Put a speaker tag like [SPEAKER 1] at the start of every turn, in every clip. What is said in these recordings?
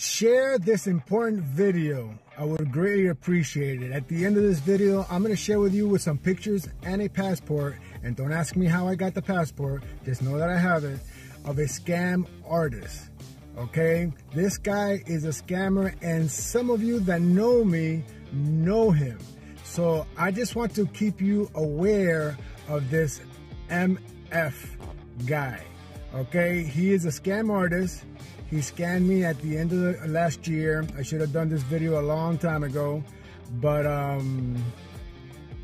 [SPEAKER 1] Share this important video. I would greatly appreciate it. At the end of this video, I'm going to share with you with some pictures and a passport. And don't ask me how I got the passport. Just know that I have it. Of a scam artist. Okay? This guy is a scammer and some of you that know me know him. So I just want to keep you aware of this MF guy. Okay? He is a scam artist. He scanned me at the end of the last year. I should have done this video a long time ago, but um,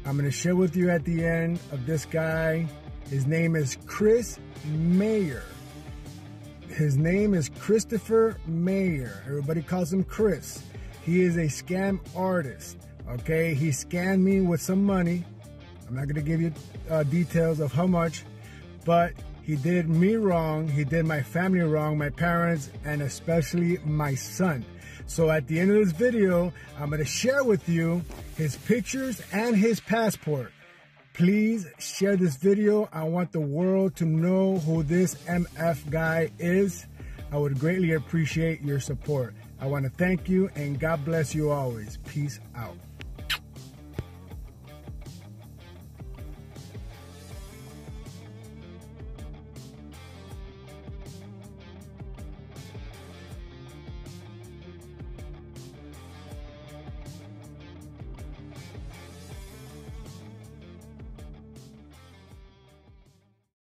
[SPEAKER 1] I'm gonna share with you at the end of this guy. His name is Chris Meyer. His name is Christopher Meyer. Everybody calls him Chris. He is a scam artist. Okay, he scanned me with some money. I'm not gonna give you uh, details of how much, but he did me wrong. He did my family wrong, my parents, and especially my son. So at the end of this video, I'm going to share with you his pictures and his passport. Please share this video. I want the world to know who this MF guy is. I would greatly appreciate your support. I want to thank you and God bless you always. Peace out.